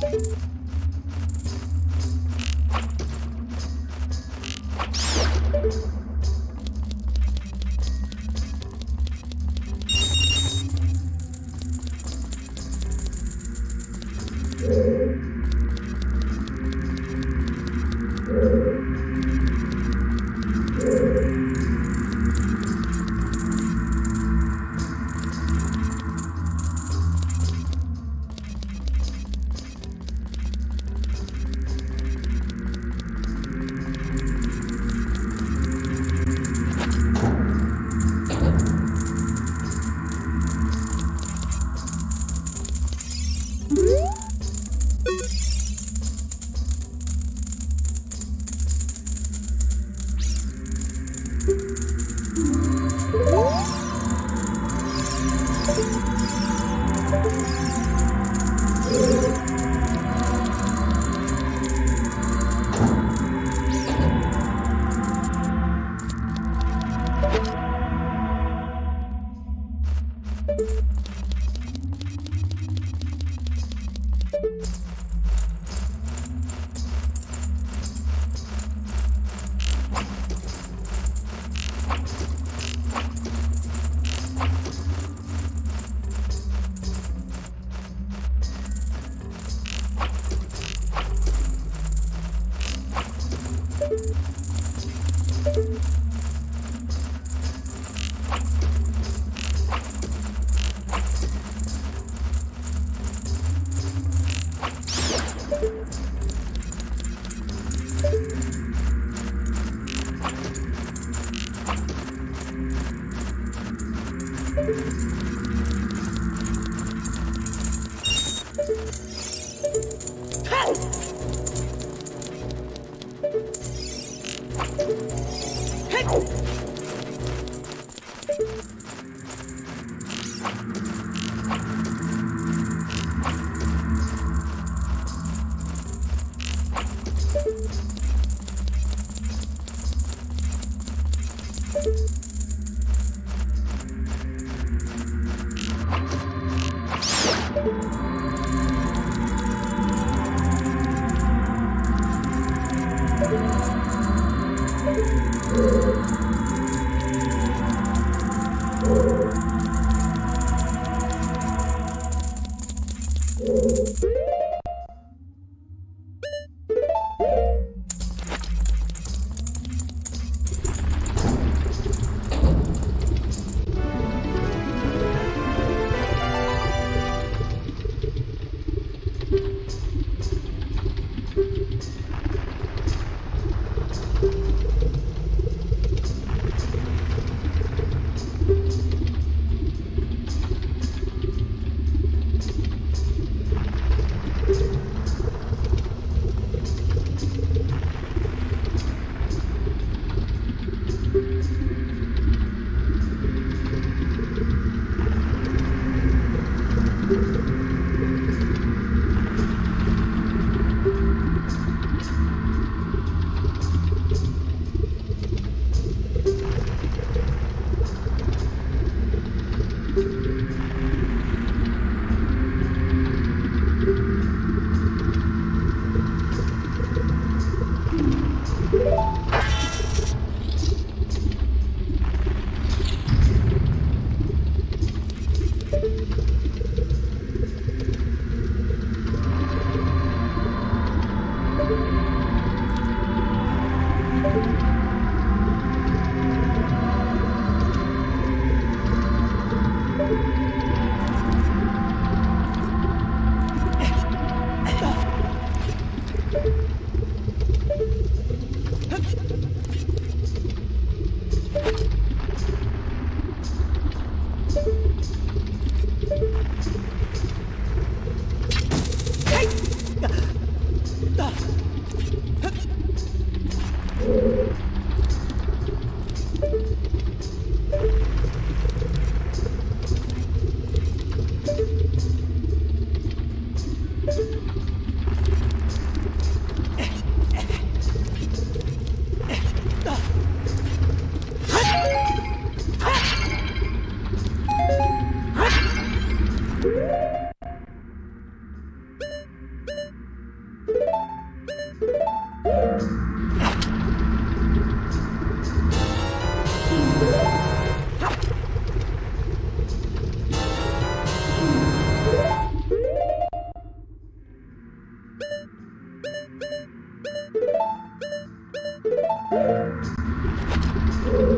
Thank you. you that? Thank you.